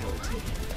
Double team.